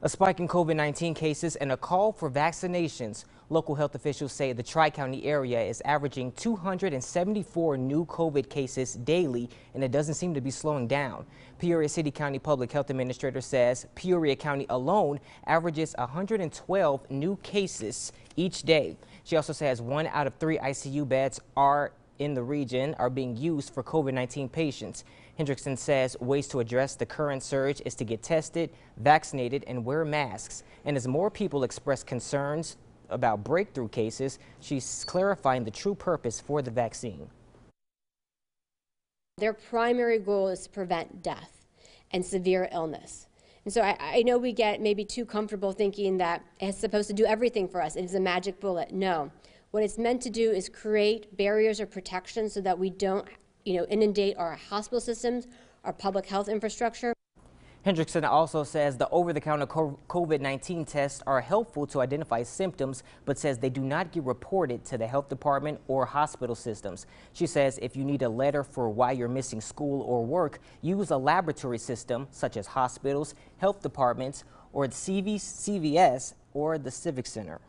A spike in COVID-19 cases and a call for vaccinations. Local health officials say the Tri-County area is averaging 274 new COVID cases daily, and it doesn't seem to be slowing down. Peoria City County Public Health Administrator says Peoria County alone averages 112 new cases each day. She also says one out of three ICU beds are in the region are being used for COVID-19 patients. Hendrickson says ways to address the current surge is to get tested, vaccinated, and wear masks. And as more people express concerns about breakthrough cases, she's clarifying the true purpose for the vaccine. Their primary goal is to prevent death and severe illness. And so I, I, know we get maybe too comfortable thinking that it's supposed to do everything for us. It is a magic bullet. No. What it's meant to do is create barriers of protection so that we don't you know, inundate our hospital systems, our public health infrastructure. Hendrickson also says the over-the-counter COVID-19 tests are helpful to identify symptoms, but says they do not get reported to the health department or hospital systems. She says if you need a letter for why you're missing school or work, use a laboratory system such as hospitals, health departments, or CV CVS or the Civic Center.